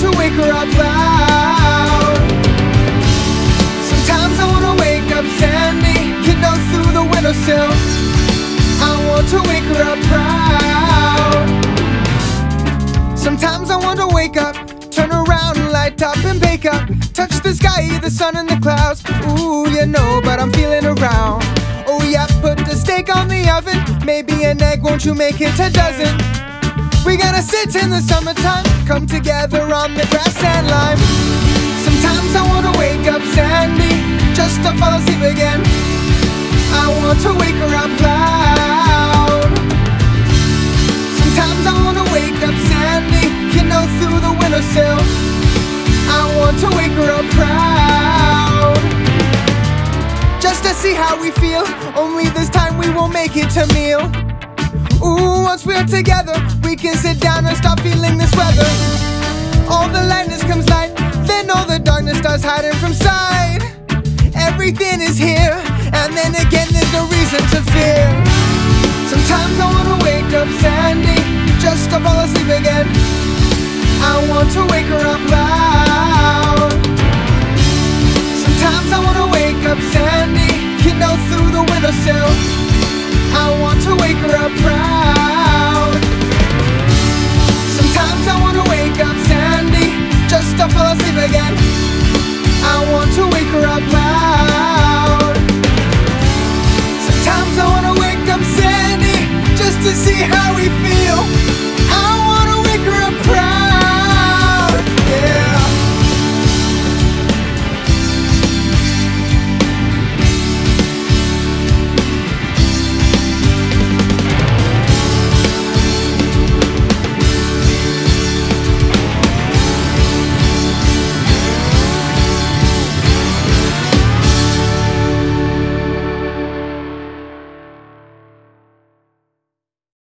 to wake her up loud. Sometimes I wanna wake up Sandy, you know, through the windowsill. I want to wake her up proud. Sometimes I want to wake up, turn around, and light up and bake up, touch the sky, the sun and the clouds. Ooh, you know, but I'm feeling around. Oh yeah, put the steak on the oven, maybe an egg, won't you make it a dozen? We gotta sit in the summertime, come together on the grass and lime. Sometimes I wanna wake up Sandy, just to fall asleep again. I want to wake her up loud. Sometimes I wanna wake up Sandy, you know, through the windowsill. I want to wake her up proud. Just to see how we feel, only this time we won't make it to meal. Ooh, once we're together, we can sit down and stop feeling this weather. All the lightness comes light, then all the darkness starts hiding from sight. Everything is here, and then again, there's no reason to fear. Sometimes I wanna wake up Sandy, just to fall asleep again. I want to wake her up loud. Sometimes I wanna wake up Sandy, you know, through the windowsill. I want to wake her up.